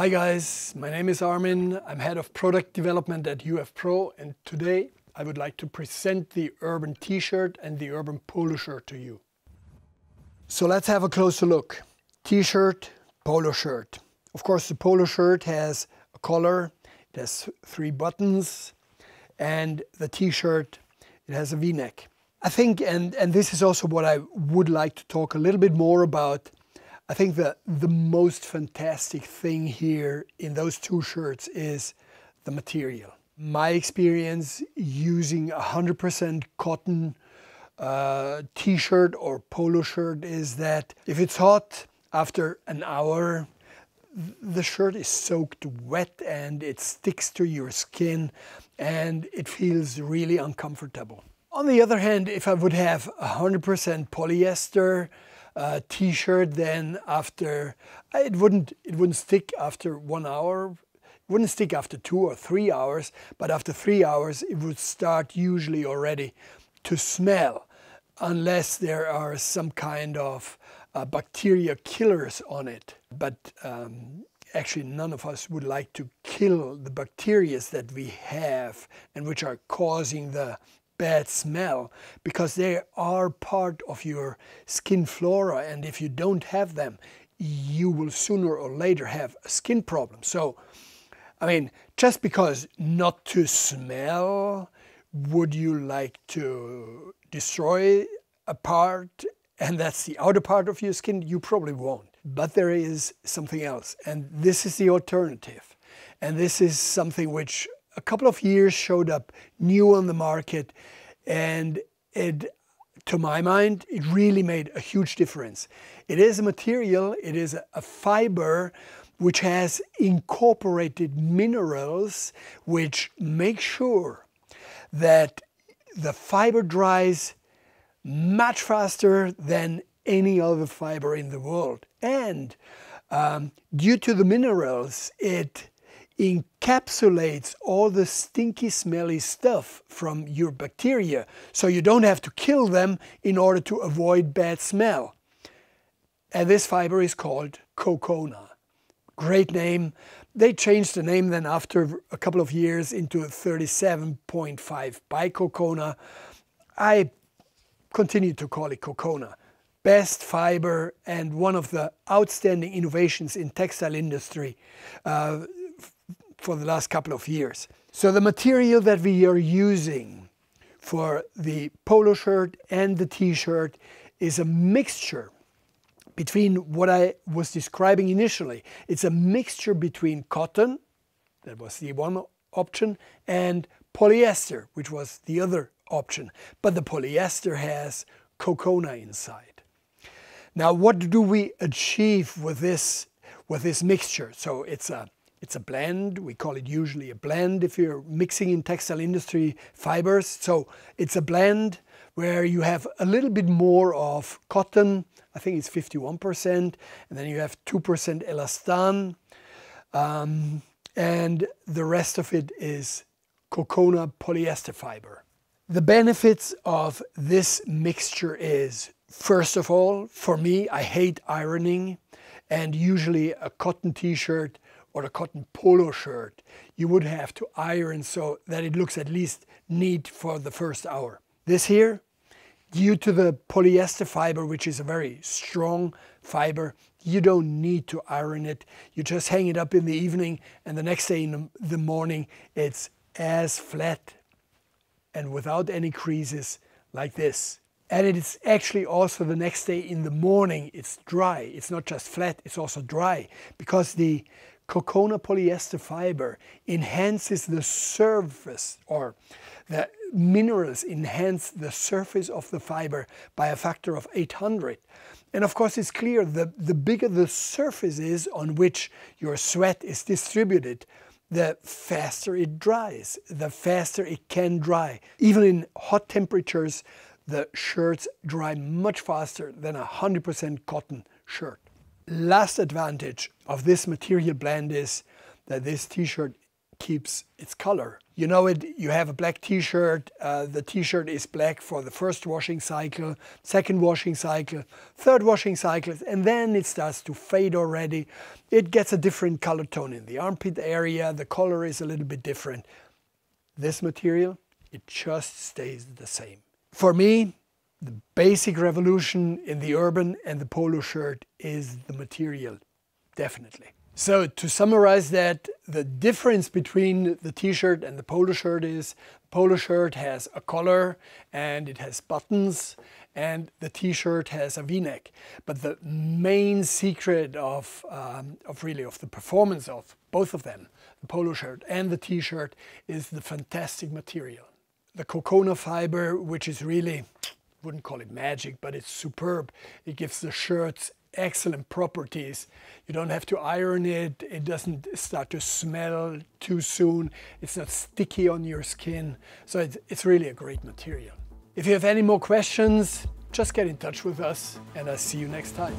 Hi guys, my name is Armin. I'm head of product development at UF Pro and today I would like to present the Urban t-shirt and the Urban polo shirt to you. So let's have a closer look. T-shirt, polo shirt. Of course the polo shirt has a collar, it has three buttons and the t-shirt it has a v-neck. I think, and, and this is also what I would like to talk a little bit more about, I think that the most fantastic thing here in those two shirts is the material. My experience using 100% cotton uh, t-shirt or polo shirt is that if it's hot after an hour, the shirt is soaked wet and it sticks to your skin and it feels really uncomfortable. On the other hand, if I would have 100% polyester, uh, t-shirt then after it wouldn't it wouldn't stick after one hour it wouldn't stick after two or three hours but after three hours it would start usually already to smell unless there are some kind of uh, bacteria killers on it. But um, actually none of us would like to kill the bacteria that we have and which are causing the bad smell because they are part of your skin flora and if you don't have them you will sooner or later have a skin problem. So I mean just because not to smell would you like to destroy a part and that's the outer part of your skin you probably won't. But there is something else and this is the alternative and this is something which a couple of years showed up new on the market and it to my mind, it really made a huge difference. It is a material, it is a fiber which has incorporated minerals which make sure that the fiber dries much faster than any other fiber in the world. And um, due to the minerals, it encapsulates all the stinky, smelly stuff from your bacteria, so you don't have to kill them in order to avoid bad smell. And this fiber is called Cocona. Great name. They changed the name then after a couple of years into 37.5 by Cocona. I continue to call it Cocona best fiber and one of the outstanding innovations in textile industry. Uh, for the last couple of years. So the material that we are using for the polo shirt and the t-shirt is a mixture between what I was describing initially. It's a mixture between cotton, that was the one option, and polyester, which was the other option. But the polyester has cocona inside. Now, what do we achieve with this, with this mixture? So it's a it's a blend. We call it usually a blend if you're mixing in textile industry fibers. So it's a blend where you have a little bit more of cotton. I think it's 51%. And then you have 2% elastan. Um, and the rest of it is Cocona polyester fiber. The benefits of this mixture is, first of all, for me, I hate ironing. And usually a cotton t-shirt or a cotton polo shirt, you would have to iron so that it looks at least neat for the first hour. This here, due to the polyester fiber, which is a very strong fiber, you don't need to iron it. You just hang it up in the evening and the next day in the morning, it's as flat and without any creases like this. And it's actually also the next day in the morning, it's dry. It's not just flat, it's also dry because the Cocona polyester fiber enhances the surface or the minerals enhance the surface of the fiber by a factor of 800. And of course it's clear that the bigger the surface is on which your sweat is distributed, the faster it dries, the faster it can dry. Even in hot temperatures, the shirts dry much faster than a 100% cotton shirt. Last advantage of this material blend is that this t-shirt keeps its color. You know it, you have a black t-shirt, uh, the t-shirt is black for the first washing cycle, second washing cycle, third washing cycle, and then it starts to fade already. It gets a different color tone in the armpit area, the color is a little bit different. This material, it just stays the same. For me, the basic revolution in the urban and the polo shirt is the material, definitely. So to summarize that, the difference between the t-shirt and the polo shirt is polo shirt has a collar and it has buttons and the t-shirt has a v-neck. But the main secret of, um, of really of the performance of both of them, the polo shirt and the t-shirt, is the fantastic material. The Cocona fiber, which is really wouldn't call it magic, but it's superb. It gives the shirts excellent properties. You don't have to iron it. It doesn't start to smell too soon. It's not sticky on your skin. So it's, it's really a great material. If you have any more questions, just get in touch with us and I'll see you next time.